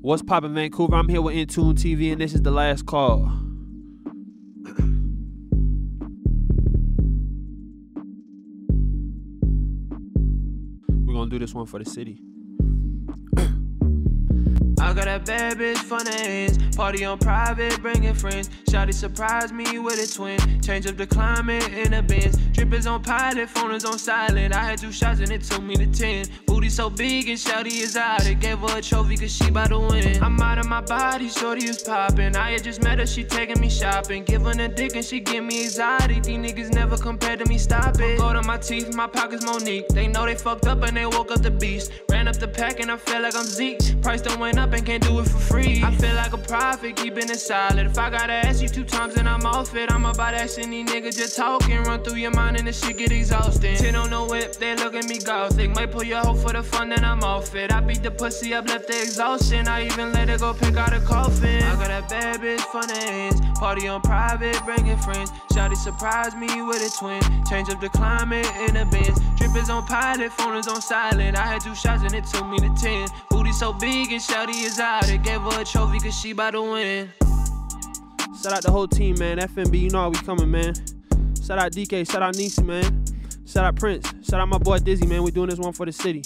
What's poppin', Vancouver? I'm here with inTUNE TV, and this is the last call. We're gonna do this one for the city. I got a bad bitch for names. Party on private, bringing friends. Shotty surprised me with a twin. Change up the climate in the bins. Drip is on pilot, phone is on silent. I had two shots and it took me to 10. Booty so big and Shotty is out. It gave her a trophy cause she bout to win. I'm out of my body, shorty is popping. I had just met her, she taking me shopping. Giving a dick and she give me anxiety. These niggas never compared to me, stop it. Gold on my teeth, my pockets Monique. They know they fucked up and they woke up the beast. Ran up the pack and I feel like I'm Zeke. Price done went up and can't do it for free. I feel like a prophet, keeping it solid. If I gotta ask you two times and I'm off it, I'm about asking these niggas just talking. Run through your mind and the shit get exhausting. Ten on the whip, they look at me gothic. Might pull your hoe for the fun, then I'm off it. I beat the pussy up, left the exhaustion. I even let her go pick out a coffin. I got a bad bitch for names. Party on private, bringing friends. Shotty surprised me with a twin. Change up the climate in the bins. Drip is on pilot, phone is on silent. I had two shots and it took me to ten. Booty so big and Shotty is out. It gave her a trophy cause she bout to win. Shout out the whole team, man. FNB, you know how we coming, man. Shout out DK, shout out Nisi, man. Shout out Prince. Shout out my boy Dizzy, man. We doing this one for the city.